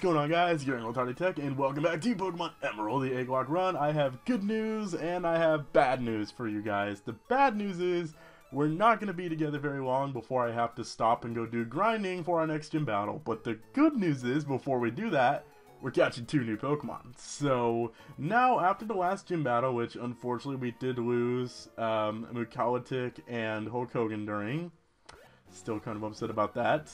What's going on guys, You're in Retarded Tech, and welcome back to Pokemon Emerald, the Egglocke run. I have good news, and I have bad news for you guys. The bad news is, we're not going to be together very long before I have to stop and go do grinding for our next gym battle. But the good news is, before we do that, we're catching two new Pokemon. So, now after the last gym battle, which unfortunately we did lose um, Mukalatik and Hulk Hogan during, still kind of upset about that.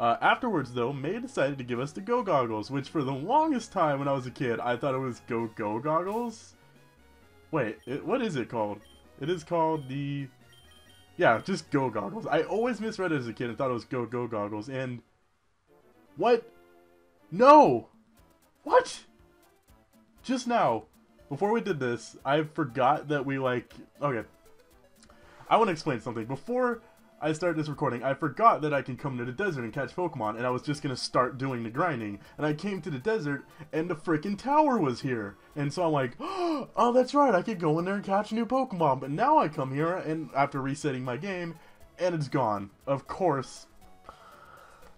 Uh, afterwards, though, May decided to give us the Go Goggles, which for the longest time when I was a kid, I thought it was Go Go Goggles. Wait, it, what is it called? It is called the... Yeah, just Go Goggles. I always misread it as a kid and thought it was Go Go Goggles, and... What? No! What? Just now, before we did this, I forgot that we, like... Okay. I want to explain something. Before I started this recording, I forgot that I can come to the desert and catch Pokemon, and I was just gonna start doing the grinding. And I came to the desert, and the freaking tower was here. And so I'm like, oh, that's right, I could go in there and catch new Pokemon. But now I come here, and after resetting my game, and it's gone. Of course,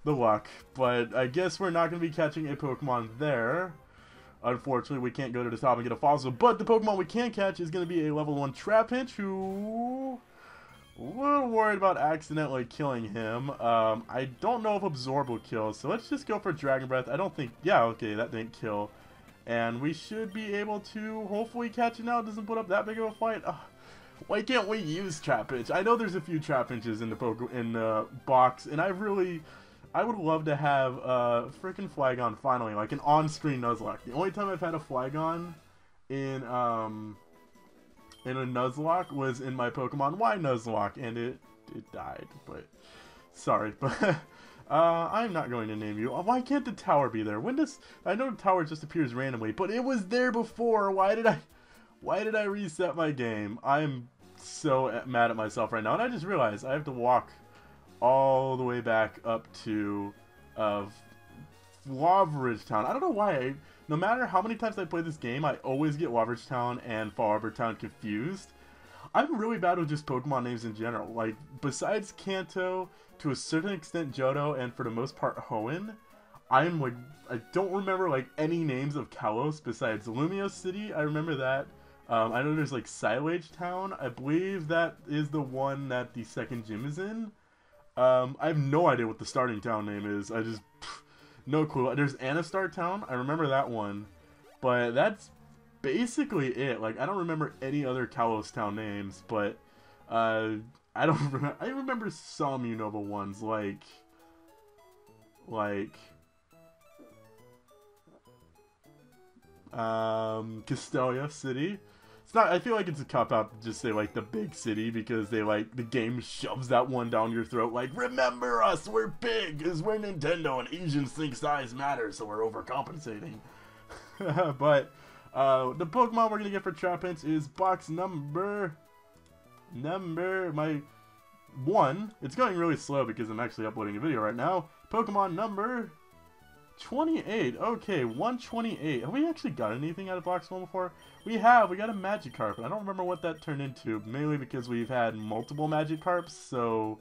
the luck. But I guess we're not gonna be catching a Pokemon there. Unfortunately, we can't go to the top and get a fossil. But the Pokemon we can catch is gonna be a level 1 Trapinch, who a little worried about accidentally killing him. Um, I don't know if Absorb will kill, so let's just go for Dragon Breath. I don't think... Yeah, okay, that didn't kill. And we should be able to hopefully catch it now. It doesn't put up that big of a fight. Why can't we use Trapinch? I know there's a few Trapinches in the poke in the box, and I really... I would love to have a uh, freaking Flygon finally, like an on-screen Nuzlocke. The only time I've had a Flygon in, um and a Nuzlocke was in my Pokemon Y Nuzlocke, and it it died. But sorry, but uh, I'm not going to name you. Why can't the tower be there? When does I know the tower just appears randomly, but it was there before. Why did I? Why did I reset my game? I'm so mad at myself right now, and I just realized I have to walk all the way back up to uh, Lavaridge Town. I don't know why. I, no matter how many times I play this game, I always get Lavaridge Town and Fallarbor Town confused. I'm really bad with just Pokemon names in general. Like, besides Kanto, to a certain extent Johto, and for the most part Hoenn, I'm like, I don't remember like any names of Kalos besides Lumiose City. I remember that. Um, I know there's like Cyllage Town. I believe that is the one that the second gym is in. Um, I have no idea what the starting town name is. I just no clue. There's Anistar Town. I remember that one. But that's basically it. Like, I don't remember any other Kalos Town names, but uh, I don't remember. I remember some Unova ones, like... Like... Um, Castelia City. It's not. I feel like it's a cop out to just say like the big city because they like the game shoves that one down your throat. Like, remember us, we're big, cause we're Nintendo and Asians think size matters, so we're overcompensating. but uh, the Pokemon we're gonna get for Trapinch is box number number my one. It's going really slow because I'm actually uploading a video right now. Pokemon number 28. Okay, 128. Have we actually got anything out of box 1 before? We have. We got a magic Magikarp. I don't remember what that turned into, mainly because we've had multiple magic Magikarps, so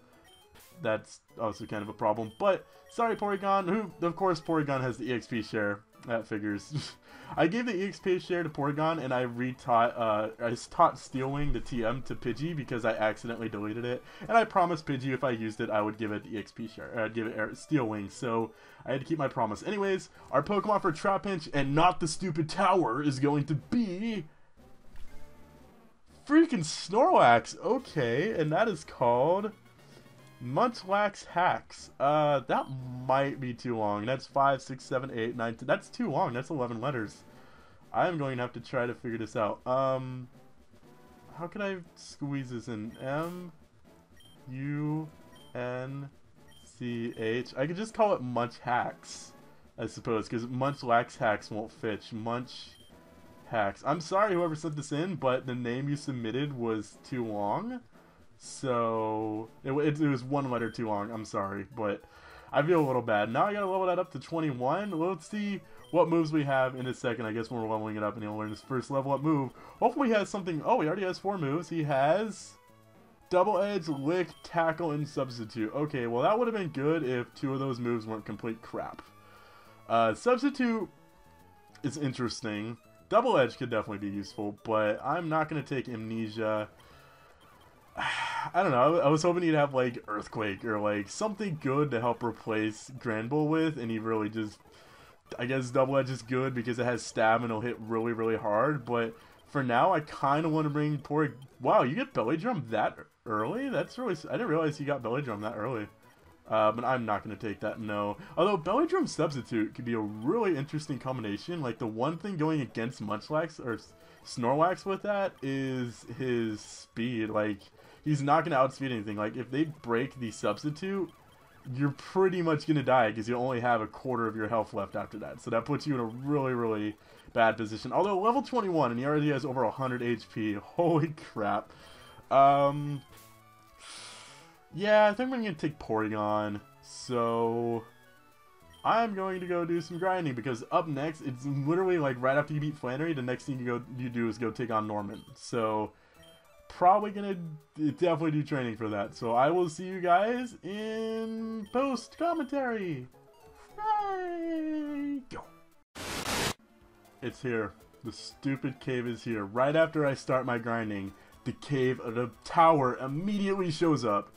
that's also kind of a problem. But, sorry Porygon, who, of course, Porygon has the EXP share. That figures. I gave the EXP share to Porygon, and I retaught, uh, I taught Steel Wing the TM to Pidgey because I accidentally deleted it. And I promised Pidgey if I used it, I would give it the EXP share, I'd give it Steel Wing, so I had to keep my promise. Anyways, our Pokemon for Trapinch, and not the stupid tower, is going to be... Freaking Snorlax! Okay, and that is called... Munchlax Hacks. Uh, that might be too long. That's 5, 6, 7, 8, 9, 10. That's too long. That's 11 letters. I'm going to have to try to figure this out. Um, how can I squeeze this in? M, U, N, C, H. I could just call it Munch Hacks, I suppose, because Munchlax Hacks won't fit. Munch Hacks. I'm sorry whoever sent this in, but the name you submitted was too long. So it, it, it, was one letter too long. I'm sorry, but I feel a little bad. Now I gotta level that up to 21. Let's see what moves we have in a second. I guess when we're leveling it up and he'll learn his first level up move. Hopefully he has something. Oh, he already has four moves. He has double edge, lick, tackle, and substitute. Okay, well that would have been good if two of those moves weren't complete crap. Uh, Substitute is interesting. Double Edge could definitely be useful, but I'm not to take Amnesia. I don't know. I was hoping he'd have like Earthquake or like something good to help replace Granbull with, and he really just. I guess Double Edge is good because it has stab and it'll hit really, really hard, but for now, I kind of want to bring poor. Wow, you get belly drum that early? That's really. I didn't realize you got belly drum that early. Uh, but I'm not going to take that, no. Although belly drum substitute could be a really interesting combination. Like the one thing going against Munchlax or Snorlax with that is his speed. Like he's not going to outspeed anything. Like if they break the substitute, you're pretty much going to die because you only have a quarter of your health left after that. So that puts you in a really, really bad position. Although level 21 and he already has over 100 HP. Holy crap. Um, yeah, I think I'm going to take Porygon. So I'm going to go do some grinding because up next, it's literally like right after you beat Flannery, the next thing you go you do is go take on Norman. So probably gonna definitely do training for that. So I will see you guys in post commentary. Bye. Go. It's here. The stupid cave is here. Right after I start my grinding, the cave, of the tower immediately shows up.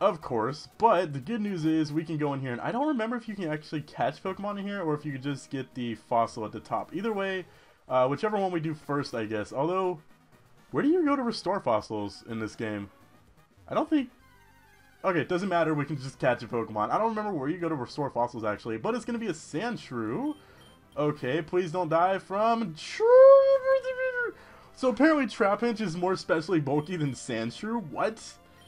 Of course, but the good news is we can go in here, and I don't remember if you can actually catch Pokemon in here, or if you could just get the fossil at the top. Either way, uh, whichever one we do first, I guess. Although, where do you go to restore fossils in this game? I don't think... Okay, it doesn't matter, we can just catch a Pokemon. I don't remember where you go to restore fossils, actually, but it's going to be a Sandshrew. Okay, please don't die from... So apparently Trapinch is more specially bulky than Sandshrew? What?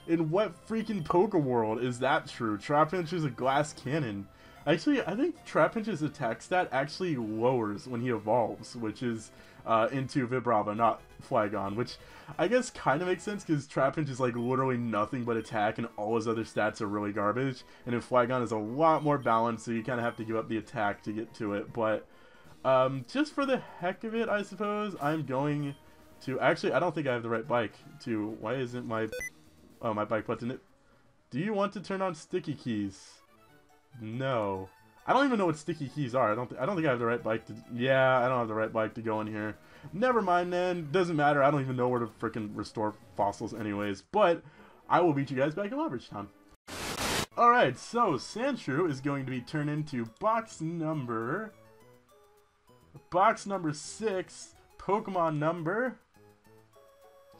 In what freaking Poke world is that true? Trapinch is a glass cannon. Actually, I think Trapinch's attack stat actually lowers when he evolves, which is uh, into Vibrava, not Flygon, which I guess kind of makes sense because Trapinch is like literally nothing but attack and all his other stats are really garbage. And if Flygon is a lot more balanced, so you kind of have to give up the attack to get to it. But um, just for the heck of it, I suppose, I'm going to... Actually, I don't think I have the right bike to... Why isn't my... Oh, my bike button... It... Do you want to turn on sticky keys? No. I don't even know what sticky keys are. I don't. I don't think I have the right bike to. Yeah, I don't have the right bike to go in here. Never mind, then. Doesn't matter. I don't even know where to freaking restore fossils, anyways. But I will meet you guys back in Lavaridge Town. All right, so Sandshrew is going to be turned into box number Box number 6, Pokemon number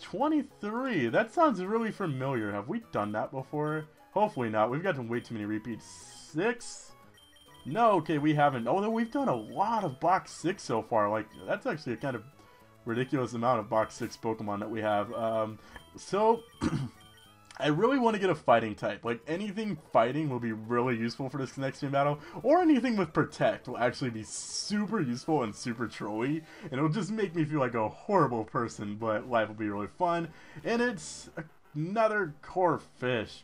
23. That sounds really familiar. Have we done that before? Hopefully not. We've gotten way too many repeats. 6? No, okay, we haven't. Although we've done a lot of Box 6 so far. Like, that's actually a kind of ridiculous amount of Box 6 Pokemon that we have. Um, so... I really want to get a fighting type. Like, anything fighting will be really useful for this next game battle, or anything with Protect will actually be super useful and super trolly, and it'll just make me feel like a horrible person, but life will be really fun. And it's another Corphish.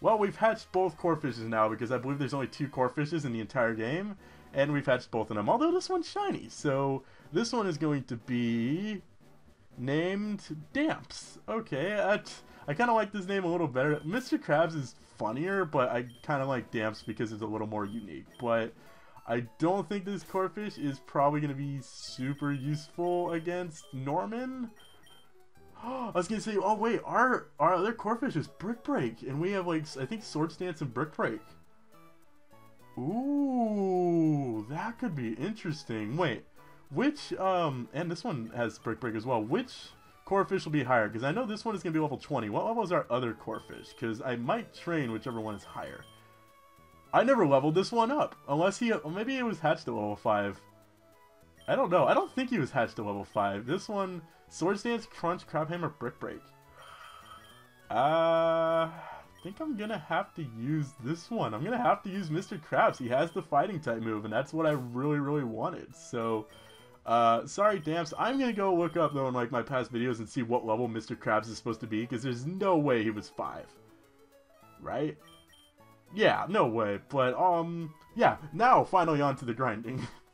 Well, we've hatched both Corphishes now, because I believe there's only two Corphishes in the entire game, and we've hatched both of them, although this one's shiny, so this one is going to be named Damps. Okay, I kind of like this name a little better. Mr. Krabs is funnier, but I kind of like Damps because it's a little more unique. But I don't think this Corphish is probably going to be super useful against Norman. I was gonna say, oh wait, our our other Corphish is Brick Break, and we have like I think Swords Dance and Brick Break. Ooh, that could be interesting. Wait, which um, and this one has Brick Break as well. Which Corphish will be higher, because I know this one is to be level 20. What level is our other Corphish? Because I might train whichever one is higher. I never leveled this one up, unless he, maybe it was hatched at level 5. I don't know. I don't think he was hatched at level 5. This one, Swords Dance, Crunch, Crab Hammer, Brick Break. Uh, I think I'm to have to use this one. I'm to have to use Mr. Krabs. He has the fighting type move, and that's what I really, really wanted. So, uh, sorry, Damps. I'm gonna go look up though in like my past videos and see what level Mr. Krabs is supposed to be, because there's no way he was five. Right? Yeah, no way. But um, yeah. Now finally on to the grinding.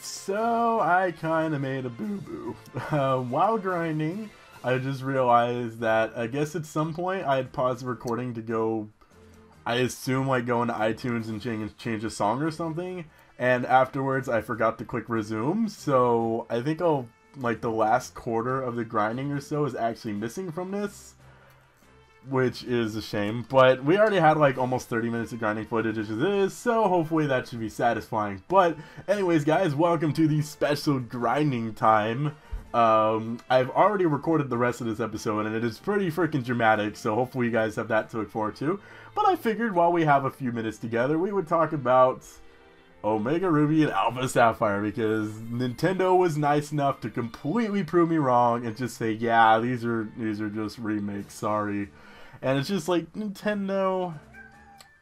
so I kind of made a boo boo. Uh, while grinding, I just realized that I guess at some point I had paused the recording to go I assume like go into iTunes and change change a song or something, and afterwards I forgot to click resume. So I think I'll like the last quarter of the grinding or so is actually missing from this, which is a shame. But we already had like almost 30 minutes of grinding footage as it is, so hopefully that should be satisfying. But anyways, guys, welcome to the special grinding time. Um, I've already recorded the rest of this episode, and it is pretty freaking dramatic, so hopefully you guys have that to look forward to. But I figured while we have a few minutes together, we would talk about Omega Ruby and Alpha Sapphire, because Nintendo was nice enough to completely prove me wrong and just say, yeah, these are these are just remakes, sorry. And it's just like, Nintendo,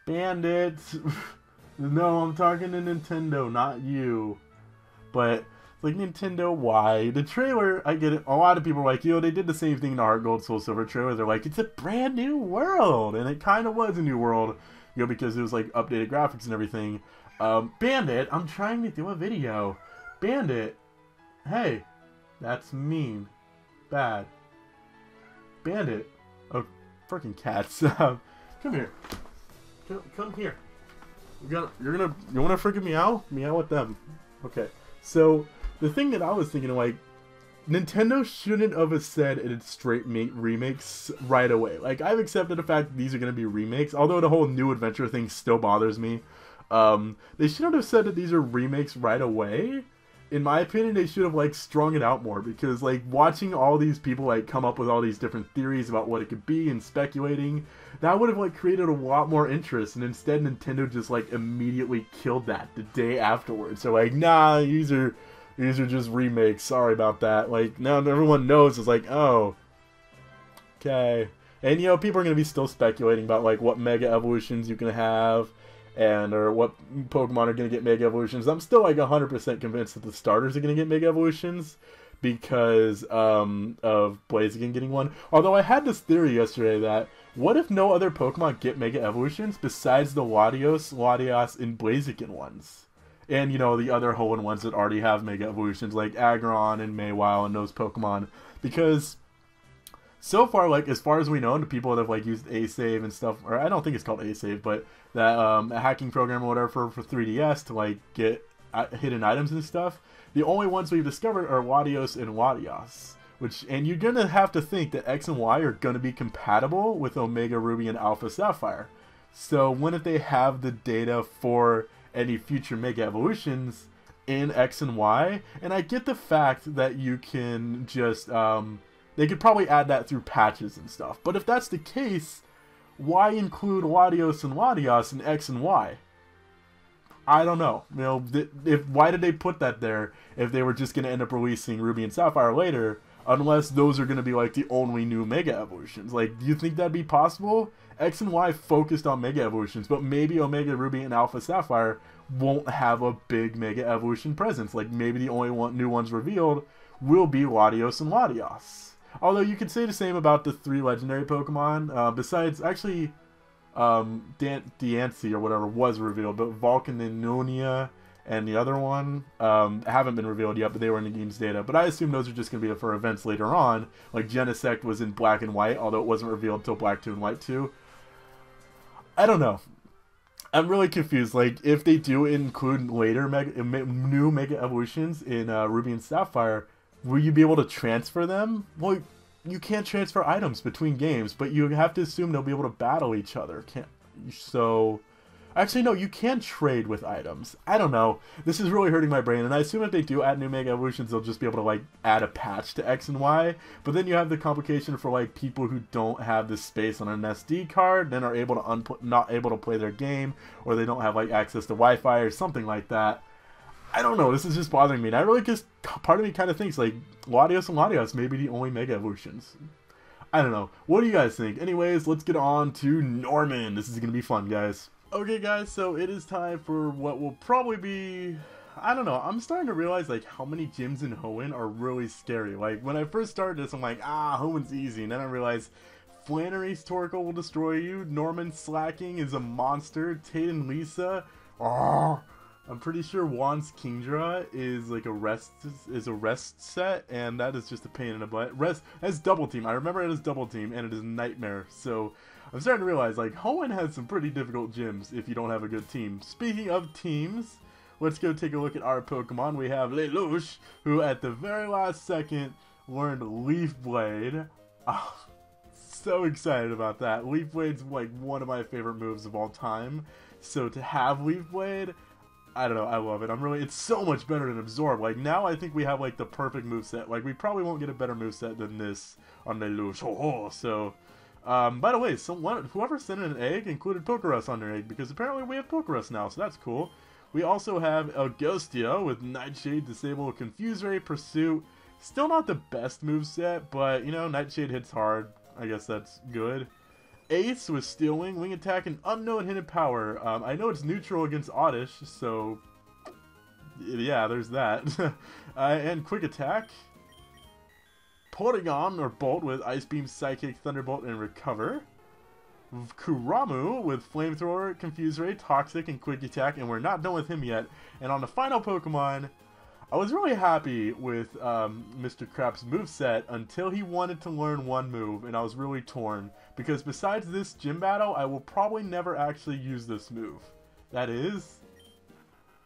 Bandit. no, I'm talking to Nintendo, not you. But like Nintendo, why? The trailer, I get it. A lot of people are like, yo, they did the same thing in the Heart Gold Soul Silver trailer. They're like, it's a brand new world, and it kind of was a new world, you know, because it was like updated graphics and everything. Um, Bandit, I'm trying to do a video. Bandit, hey, that's mean, bad. Bandit, oh, freaking cats. come here, come, come here. You got, you're gonna, you wanna freaking meow? Meow with them. Okay, so the thing that I was thinking, like, Nintendo shouldn't have said it's straight remakes right away. Like, I've accepted the fact that these are to be remakes, although the whole new adventure thing still bothers me. Um, they shouldn't have said that these are remakes right away. In my opinion, they should have, like, strung it out more, because, like, watching all these people, like, come up with all these different theories about what it could be and speculating, that would have, like, created a lot more interest, and instead Nintendo just, like, immediately killed that the day afterwards. So, like, nah, these are these are just remakes. Sorry about that. Like now everyone knows it's like, oh, okay. And you know, people are gonna be still speculating about like what mega evolutions you can have, and or what Pokemon are gonna get mega evolutions. I'm still like 100% convinced that the starters are gonna get mega evolutions because um, of Blaziken getting one. Although I had this theory yesterday that what if no other Pokemon get mega evolutions besides the Latios, Latias, and Blaziken ones? and you know the other Hoenn ones that already have Mega Evolutions like Aggron and Mawile and those Pokemon because so far like as far as we know the people that have like used a save and stuff or I don't think it's called a save but that um, hacking program or whatever for, for 3DS to like get uh, hidden items and stuff the only ones we've discovered are Latios and Latias which and you're gonna have to think that X and Y are gonna be compatible with Omega Ruby and Alpha Sapphire so when if they have the data for any future Mega Evolutions in X and Y. And I get the fact that you can just, um, they could probably add that through patches and stuff. But if that's the case, why include Latios and Latias in X and Y? I don't know. You know, if why did they put that there if they were just going to end up releasing Ruby and Sapphire later? Unless those are going to be like the only new Mega Evolutions. Like, do you think that'd be possible? X and Y focused on Mega Evolutions, but maybe Omega Ruby and Alpha Sapphire won't have a big Mega Evolution presence. Like, maybe the only one, new ones revealed will be Latios and Latias. Although you could say the same about the three legendary Pokemon. Uh, besides, actually, um, Dan- Diancie or whatever was revealed, but Volcanilonia and the other one um, haven't been revealed yet, but they were in the game's data. But I assume those are just going to be for events later on. Like Genesect was in Black and White, although it wasn't revealed until Black 2 and White 2. I don't know. I'm really confused. Like, if they do include later mega, new Mega Evolutions in uh, Ruby and Sapphire, will you be able to transfer them? Well, you can't transfer items between games, but you have to assume they'll be able to battle each other. Can't so Actually, no, you can trade with items. I don't know. This is really hurting my brain, and I assume if they do add new Mega Evolutions, they'll just be able to, like, add a patch to X and Y. But then you have the complication for, like, people who don't have the space on an SD card, then are able to unput, not able to play their game, or they don't have, like, access to Wi-Fi or something like that. I don't know. This is just bothering me. And I really just, part of me kind of thinks, like, Latios and Latias may be the only Mega Evolutions. I don't know. What do you guys think? Anyways, let's get on to Norman. This is going to be fun, guys. Okay guys, so it is time for what will probably be... I don't know, I'm starting to realize like how many gyms in Hoenn are really scary. Like when I first started this, I'm like, ah, Hoenn's easy. And then I realized Flannery's Torkoal will destroy you, Norman Slaking is a monster, Tate and Liza, oh, I'm pretty sure Juan's Kingdra is like a rest is a rest set, and that is just a pain in the butt. Rest as double team. I remember it as double team, and it is nightmare. So I'm starting to realize, like, Hoenn has some pretty difficult gyms if you don't have a good team. Speaking of teams, let's go take a look at our Pokemon. We have Lelouch, who at the very last second learned Leaf Blade. Oh, so excited about that. Leaf Blade's like one of my favorite moves of all time. So to have Leaf Blade, I don't know, I love it. I'm really, it's so much better than Absorb. Like now I think we have like the perfect move set. Like we probably won't get a better move set than this on Lelouch. Oh, so, um, by the way, someone, whoever sent in an egg included Pokerus on their egg because apparently we have Pokerus now, so that's cool. We also have Elghostia with Nightshade, Disable, Confuse Ray, Pursuit. Still not the best move set, but you know, Nightshade hits hard. I guess that's good. Ace with Steel Wing, Wing Attack, and Unknown Hidden Power. Um, I know it's neutral against Oddish, so yeah, there's that. uh, and Quick Attack. Porygon or Bolt with Ice Beam, Psychic, Thunderbolt, and Recover. Kuramu with Flamethrower, Confuse Ray, Toxic, and Quick Attack, and we're not done with him yet. And on the final Pokemon, I was really happy with um, Mr. Crap's move set until he wanted to learn one move, and I was really torn. Because besides this gym battle, I will probably never actually use this move. That is...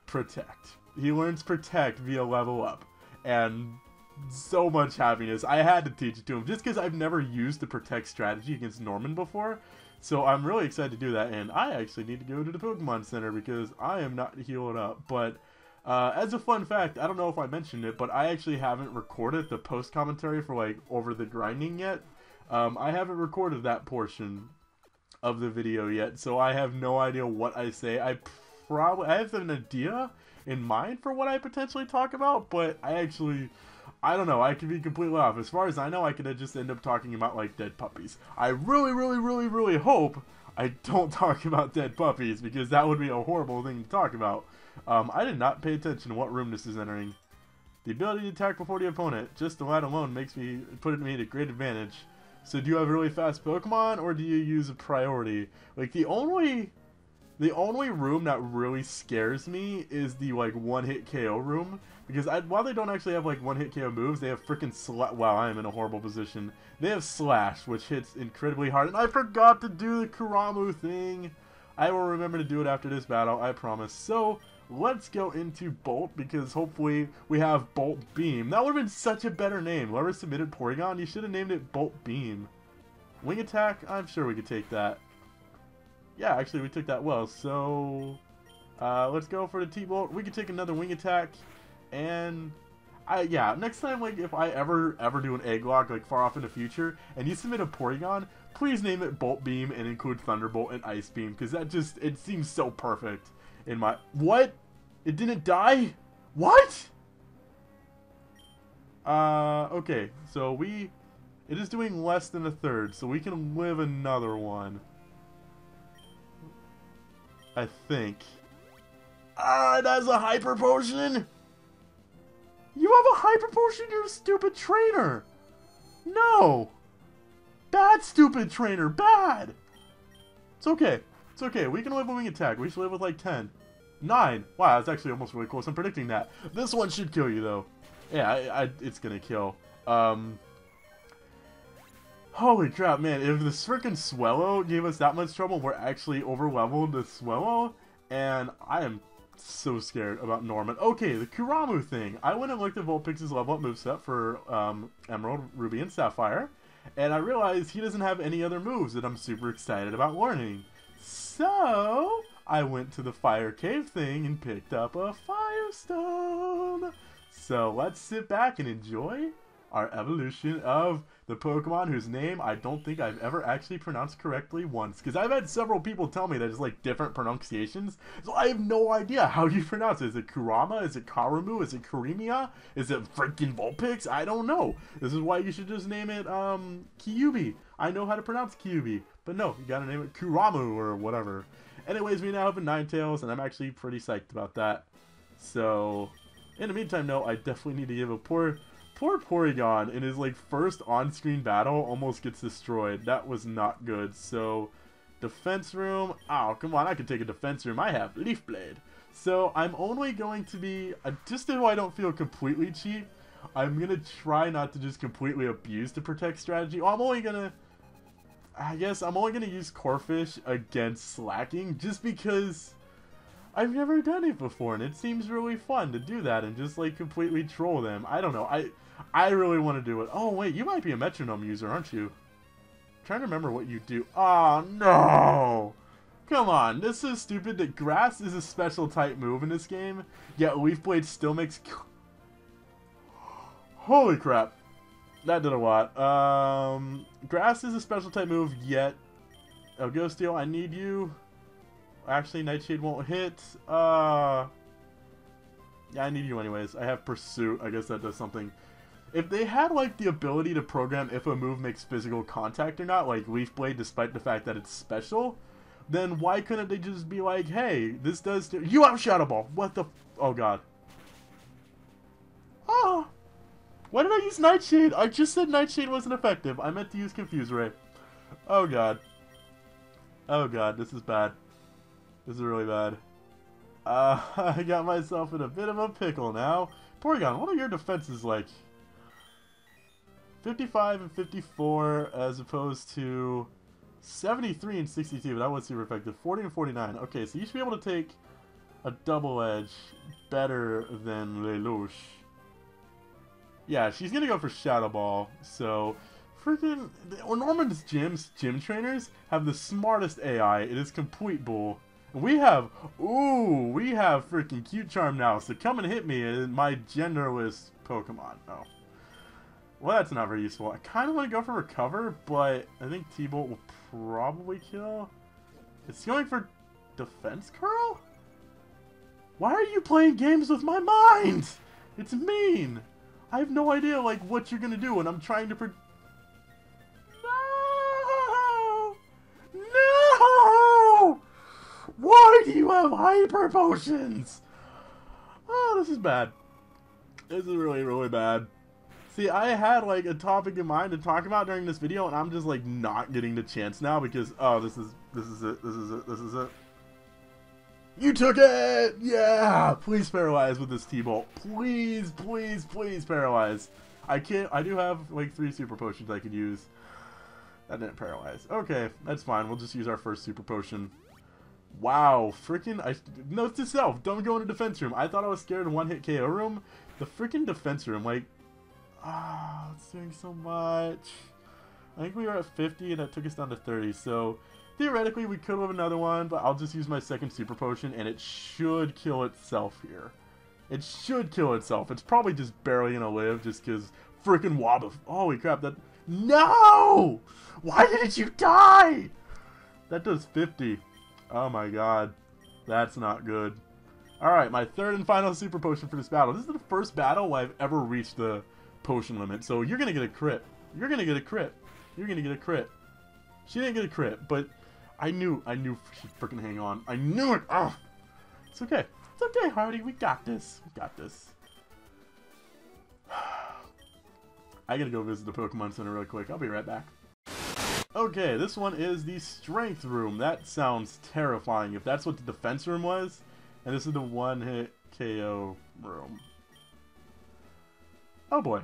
Protect. He learns Protect via level up. And so much happiness. I had to teach it to him, just because I've never used the Protect strategy against Norman before. So I'm really excited to do that, and I actually need to go to the Pokemon Center because I am not healing up. But uh, as a fun fact, I don't know if I mentioned it, but I actually haven't recorded the post commentary for like over the grinding yet. Um, I haven't recorded that portion of the video yet, so I have no idea what I say. I probably I have an idea in mind for what I potentially talk about, but I actually I don't know. I could be completely off. As far as I know, I could just end up talking about like dead puppies. I really, really, really, really hope I don't talk about dead puppies because that would be a horrible thing to talk about. Um, I did not pay attention to what room this is entering. The ability to attack before the opponent, just the that alone makes me put me at a great advantage. So do you have really fast Pokemon or do you use a priority? Like the only the only room that really scares me is the like one hit KO room because I, while they don't actually have like one hit KO moves, they have freaking slash. Wow, I am in a horrible position. They have slash, which hits incredibly hard, and I forgot to do the Kuramu thing. I will remember to do it after this battle, I promise. So let's go into Bolt because hopefully we have Bolt Beam. That would have been such a better name. Whoever submitted Porygon, you should have named it Bolt Beam. Wing Attack, I'm sure we could take that. Yeah, actually we took that well. So uh, let's go for the T-Bolt. We could take another Wing Attack and I yeah, next time like if I ever ever do an Egglocke like far off in the future and you submit a Porygon, please name it Bolt Beam and include Thunderbolt and Ice Beam because that just it seems so perfect in my what? It didn't die? What? Uh okay, so we it is doing less than a third, so we can live another one. I think. Ah, that's a hyper potion! You have a hyper potion, you stupid trainer! No! Bad stupid trainer, bad! It's okay. It's okay, we can live with wing attack. We should live with like 10. 9! Wow, that's actually almost really close. I'm predicting that. This one should kill you though. Yeah, I, I, it's gonna kill. Um... Holy crap, man, if this freaking Swellow gave us that much trouble, we're actually overleveled the Swellow, and I am so scared about Norman. Okay, the Kuramu thing. I went and looked at Vulpix's level up moveset for um, Emerald, Ruby, and Sapphire, and I realized he doesn't have any other moves that I'm super excited about learning. So, I went to the Fire Cave thing and picked up a Firestone. So, let's sit back and enjoy our evolution of the Pokemon whose name I don't think I've ever actually pronounced correctly once. Because I've had several people tell me that it's like different pronunciations. So I have no idea how you pronounce it. Is it Kurama? Is it Karamu? Is it Karimia? Is it freaking Vulpix? I don't know. This is why you should just name it um, Kyubi. I know how to pronounce Kyubi. But no, you gotta name it Kuramu or whatever. Anyways, we now have a Ninetales, and I'm actually pretty psyched about that. So, in the meantime, no, I definitely need to give a poor Poor Porygon in his like first on-screen battle almost gets destroyed. That was not good. So, defense room. Oh, come on, I can take a defense room. I have Leaf Blade. So I'm only going to be, uh, just so I don't feel completely cheap, I'm going to try not to just completely abuse the protect strategy. Oh, I'm only going to, I guess I'm only going to use Corphish against Slaking just because I've never done it before and it seems really fun to do that and just like completely troll them. I don't know. I I really want to do it. Oh wait, you might be a metronome user, aren't you? I'm trying to remember what you do. Oh no! Come on, this is stupid that grass is a special type move in this game, yet leaf blade still makes Holy crap. That did a lot. Um, grass is a special type move, yet... Oh, Ghost Steel, I need you. Actually, Nightshade won't hit. Uh... Yeah, I need you anyways. I have Pursuit. I guess that does something. If they had, like, the ability to program if a move makes physical contact or not, like Leaf Blade, despite the fact that it's special, then why couldn't they just be like, hey, this does... You have Shadow Ball! What the... Oh, God. Why did I use Nightshade? I just said Nightshade wasn't effective. I meant to use Confuse Ray. Oh god. Oh god, this is bad. This is really bad. Uh, I got myself in a bit of a pickle now. Porygon, what are your defenses like? 55 and 54 as opposed to 73 and 62, but that was super effective. 40 and 49. Okay, so you should be able to take a double edge better than Lelouch. Yeah, she's gonna go for Shadow Ball. So, freaking Norman's gyms, gym trainers have the smartest AI. It is complete bull. And we have, ooh, we have freaking Cute Charm now. So come and hit me in my genderless Pokemon. Oh. Well, that's not very useful. I kind of want to go for Recover, but I think T-Bolt will probably kill. It's going for Defense Curl? Why are you playing games with my mind? It's mean. I have no idea, like, what you're gonna do, and I'm trying to pro- No! No! Why do you have hyper potions? Oh, this is bad. This is really, really bad. See, I had, like, a topic in mind to talk about during this video, and I'm just, like, not getting the chance now because, oh, this is, this is it, this is it, this is it. You took it! Yeah! Please paralyze with this T-Bolt. Please, please, please paralyze. I can't, I do have like three super potions I could use. That didn't paralyze. Okay, that's fine. We'll just use our first super potion. Wow, freaking, I, note to self, don't go in a defense room. I thought I was scared of one hit KO room. The freaking defense room, like, ah, oh, it's doing so much. I think we were at 50 and that took us down to 30, so Theoretically, we could have another one, but I'll just use my second super potion, and it should kill itself here. It should kill itself. It's probably just barely gonna live, just because freaking Wobbuff. Holy crap, that... No! Why didn't you die? That does 50. Oh my god. That's not good. Alright, my third and final super potion for this battle. This is the first battle where I've ever reached the potion limit, so you're gonna get a crit. You're gonna get a crit. You're gonna get a crit. She didn't get a crit, but I knew, I knew she'd freaking hang on. I knew it! Oh, It's okay. It's okay, Hardy. We got this. We got this. I gotta go visit the Pokemon Center real quick. I'll be right back. Okay, this one is the Strength Room. That sounds terrifying if that's what the Defense Room was. And this is the one-hit KO room. Oh boy.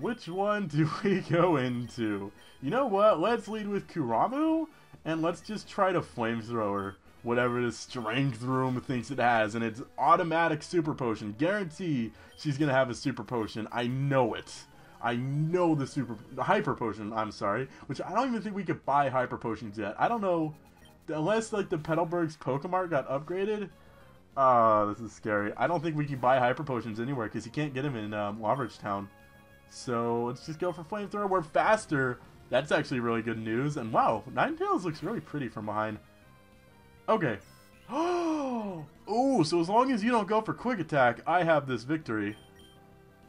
Which one do we go into? You know what? Let's lead with Kuramu and let's just try to flamethrower whatever this strength room thinks it has, and it's automatic super potion. Guarantee she's gonna have a super potion. I know it. I know the super the hyper potion. I'm sorry, which I don't even think we could buy hyper potions yet. I don't know unless like the Petalburg's Pokemart got upgraded. Oh, this is scary. I don't think we can buy hyper potions anywhere because you can't get them in um, Town. So let's just go for flamethrower. We're faster that's actually really good news. And wow, Ninetales looks really pretty from behind. Okay. Oh, so as long as you don't go for quick attack, I have this victory.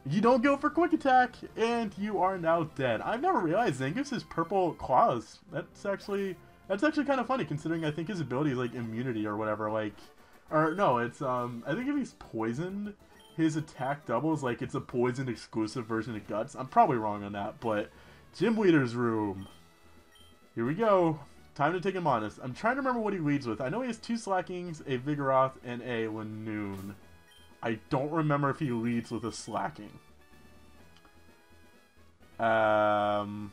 You don't go for quick attack, and you are now dead. I've never realized Zangoose has purple claws. That's actually that's actually kind of funny, considering I think his ability is like immunity or whatever. Like, or no, it's um, I think if he's poisoned, his attack doubles. Like it's a poisoned exclusive version of Guts. I'm probably wrong on that, but Gym leader's room. Here we go. Time to take him honest. I'm trying to remember what he leads with. I know he has two Slakings, a Vigoroth, and a Linoone. I don't remember if he leads with a Slaking. Um,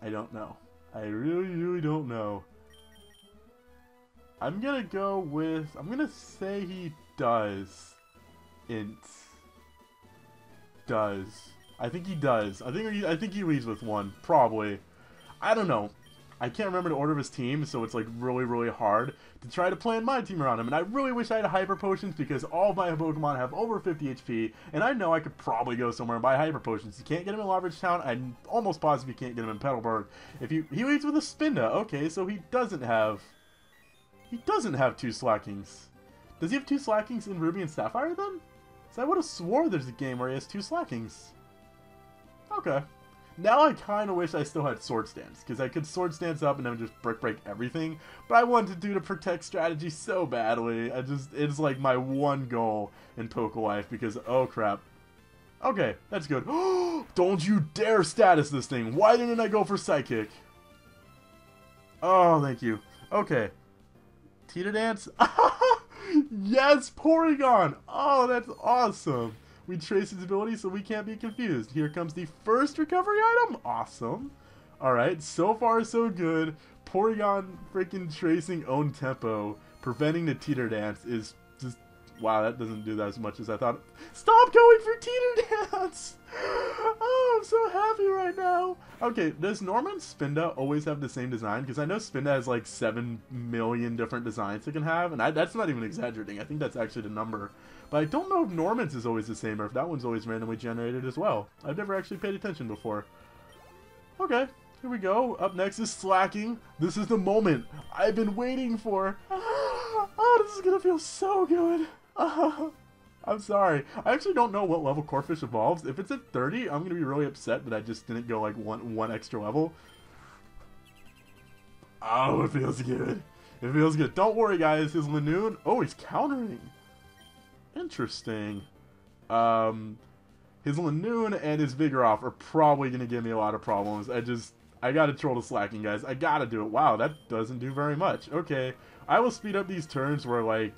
I don't know. I really, really don't know. I'm gonna go with. I'm gonna say he does. Int. Does. I think he does. I think he, I think he leads with one. Probably. I don't know. I can't remember the order of his team, so it's like really, really hard to try to plan my team around him. And I really wish I had Hyper Potions because all my Pokemon have over 50 HP, and I know I could probably go somewhere and buy Hyper Potions. You can't get him in Lava Town. I almost positive you can't get him in Petalburg. If you he leads with a Spinda, okay, so he doesn't have he doesn't have two Slakings. Does he have two Slakings in Ruby and Sapphire then? So I would have swore there's a game where he has two Slakings. Okay. Now I kind of wish I still had Swords Dance, because I could Swords Dance up and then just Brick Break everything, but I wanted to do the Protect strategy so badly. I just, it's like my one goal in Poke Life, because, oh crap. Okay, that's good. Don't you dare status this thing! Why didn't I go for Psychic? Oh, thank you. Okay. Teeter Dance? yes, Porygon! Oh, that's awesome! We trace his ability so we can't be confused. Here comes the first recovery item. Awesome. Alright, so far so good. Porygon freaking tracing own tempo, preventing the teeter dance is wow, that doesn't do that as much as I thought. Stop going for teeter dance! Oh, I'm so happy right now. Okay, does Norman Spinda always have the same design? Because I know Spinda has like 7 million different designs it can have, and I, that's not even exaggerating. I think that's actually the number. But I don't know if Norman's is always the same or if that one's always randomly generated as well. I've never actually paid attention before. Okay, here we go. Up next is Slaking. This is the moment I've been waiting for. Oh, this is gonna feel so good. I'm sorry. I actually don't know what level Corphish evolves. If it's at 30, I'm gonna be really upset that I just didn't go like one one extra level. Oh, it feels good. It feels good. Don't worry, guys. His Linoone. Oh, he's countering. Interesting. Um, his Linoone and his Vigoroth are probably going to give me a lot of problems. I just, I got to troll the slaking, guys. I got to do it. Wow, that doesn't do very much. Okay, I will speed up these turns where, like,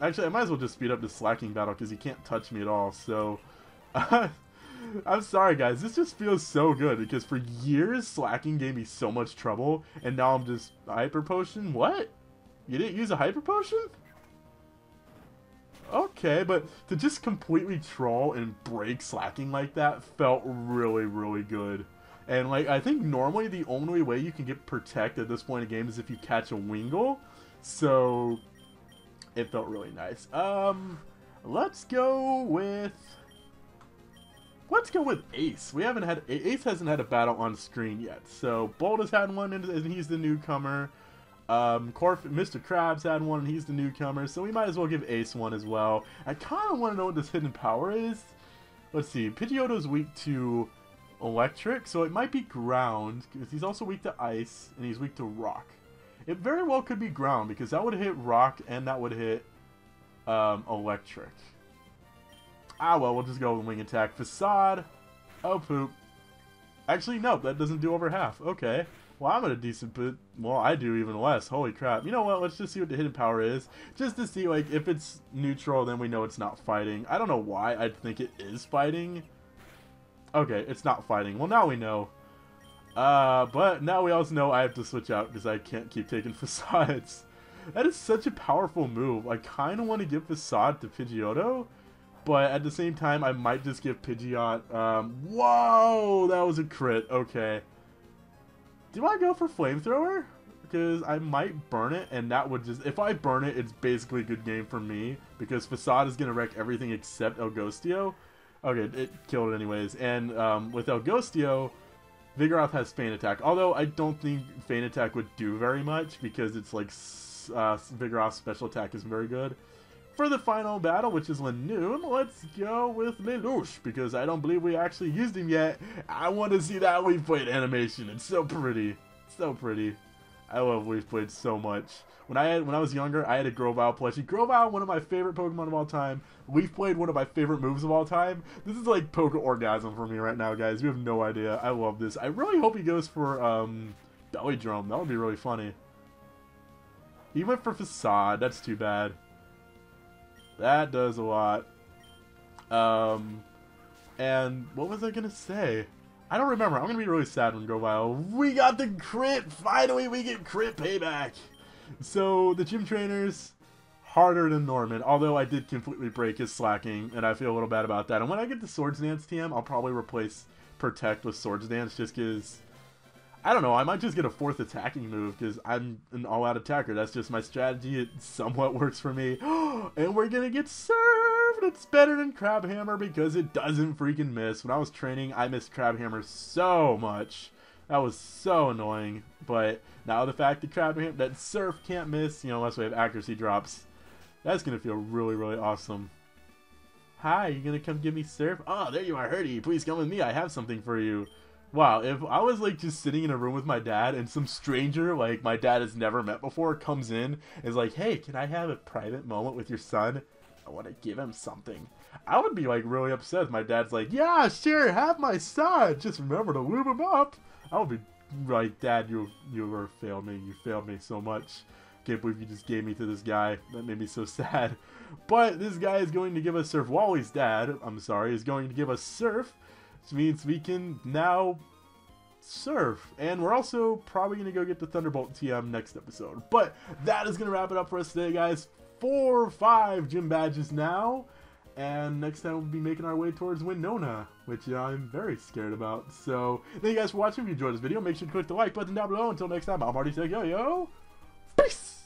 actually, I might as well just speed up the slaking battle because he can't touch me at all. So, I'm sorry, guys. This just feels so good because for years, slaking gave me so much trouble, and now I'm just hyper potion. What? You didn't use a hyper potion? okay, but to just completely troll and break slaking like that felt really, really good. And like I think normally the only way you can get protect at this point in the game is if you catch a Wingull. So it felt really nice. Um let's go with Let's go with Ace. We haven't had Ace hasn't had a battle on screen yet. So Bolt has had one and he's the newcomer. Um, Corf Mr. Krabs had one, and he's the newcomer, so we might as well give Ace one as well. I kind of want to know what this hidden power is. Let's see, Pidgeotto's weak to electric, so it might be ground, because he's also weak to ice, and he's weak to rock. It very well could be ground, because that would hit rock, and that would hit um, electric. Ah, well, we'll just go with wing attack. Facade. Oh, poop. Actually, no, that doesn't do over half. Okay. Well, I'm at a decent bit. Well, I do even less. Holy crap. You know what? Let's just see what the hidden power is. Just to see, like, if it's neutral, then we know it's not fighting. I don't know why I'd think it is fighting. Okay, it's not fighting. Well, now we know. Uh, but now we also know I have to switch out because I can't keep taking facades. that is such a powerful move. I kind of want to give facade to Pidgeotto, but at the same time, I might just give Pidgeot. Um, whoa, that was a crit. Okay. Do I go for flamethrower? Because I might burn it, and that would just... If I burn it, it's basically a good game for me. Because Facade is going to wreck everything except El Ghostio. Okay, it killed it anyways. And um, with El Ghostio, Vigoroth has Feint Attack. Although I don't think Feint Attack would do very much, because it's like... Uh, Vigoroth's special attack is very good. For the final battle, which is Linoone, let's go with Lelouch, because I don't believe we actually used him yet. I want to see that Wii Blade animation. It's so pretty. So pretty. I love Wii Blade so much. When I had, when I was younger, I had a Grovyle plushie. Grovyle, one of my favorite Pokemon of all time. Leaf Blade, one of my favorite moves of all time. This is like Poke Orgasm for me right now, guys. You have no idea. I love this. I really hope he goes for um, Belly Drum. That would be really funny. He went for Facade. That's too bad. That does a lot. Um, and what was I gonna say? I don't remember. I'm gonna be really sad when Grovyle. We got the crit! Finally, we get crit payback! So, the gym trainers, harder than Norman, although I did completely break his Slaking, and I feel a little bad about that. And when I get the Swords Dance TM, I'll probably replace Protect with Swords Dance just because I don't know. I might just get a fourth attacking move because I'm an all-out attacker. That's just my strategy. It somewhat works for me. and we're gonna get served. It's better than Crab Hammer because it doesn't freaking miss. When I was training, I missed Crab Hammer so much. That was so annoying. But now the fact that Crabhammer, that Surf can't miss, you know, unless we have accuracy drops, that's gonna feel really, really awesome. Hi, you gonna come give me Surf? Oh, there you are, Hardy. Please come with me. I have something for you. Wow, if I was like just sitting in a room with my dad and some stranger like my dad has never met before comes in is like, "Hey, can I have a private moment with your son? I want to give him something." I would be like really upset if my dad's like, "Yeah, sure, have my son. Just remember to lube him up." I would be like, "Dad, you you were failed me. You failed me so much. Can't believe you just gave me to this guy. That made me so sad." But this guy is going to give us Surf Wally's dad. I'm sorry, is going to give us Surf which means we can now surf. And we're also probably going to go get the Thunderbolt TM next episode. But that is going to wrap it up for us today, guys. Four or five gym badges now. And next time we'll be making our way towards Winona, which I'm very scared about. So, thank you guys for watching. If you enjoyed this video, make sure to click the like button down below. Until next time, I'm Marty Yo Yo. Peace!